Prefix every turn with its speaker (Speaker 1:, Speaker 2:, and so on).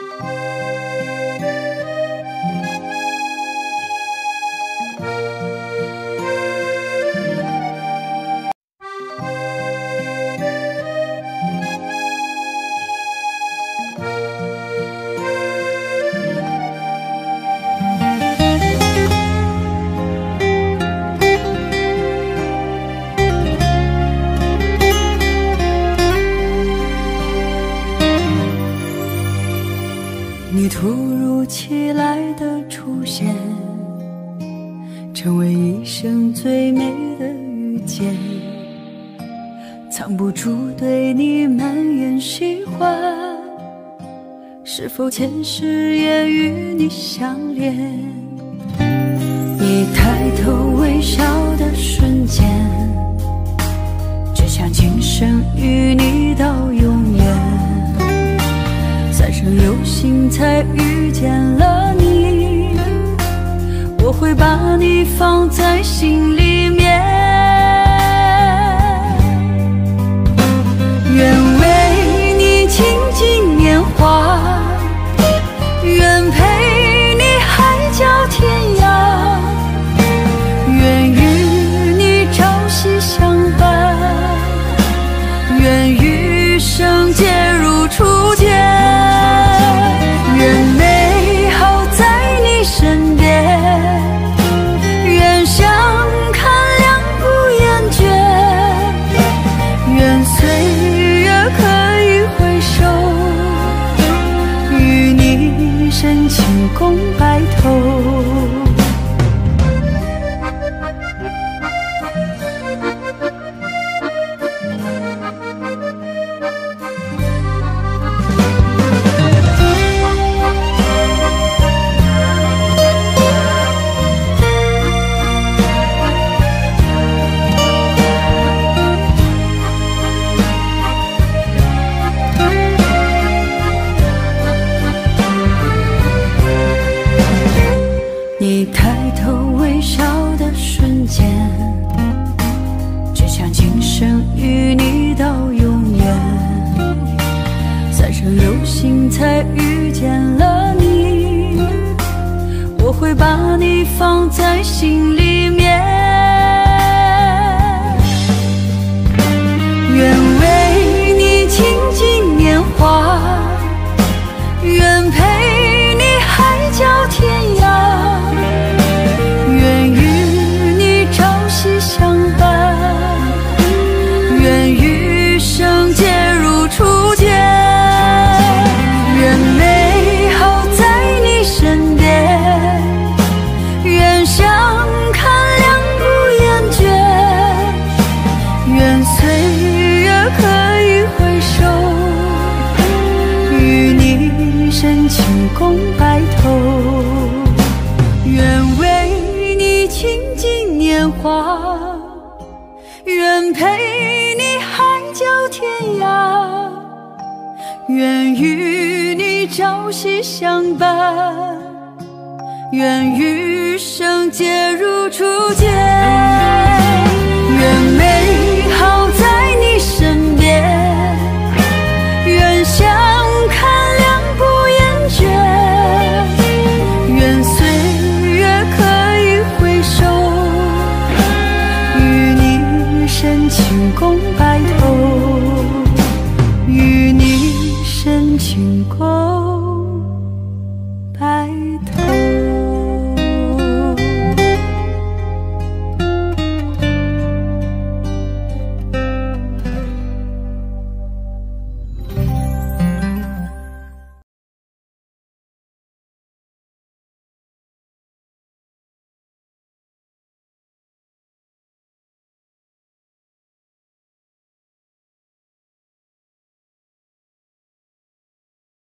Speaker 1: 你如其来的出现，成为一生最美的遇见，藏不住对你满眼喜欢。是否前世也与你相恋？你抬头微笑的瞬间，只想今生与你到放在心里。一生与你到永远。三生有幸才遇见了你，我会把你放在心里面。愿深情共白头。愿为你倾尽年华，愿陪你海角天涯，愿与你朝夕相伴。愿余生皆如初见，经过。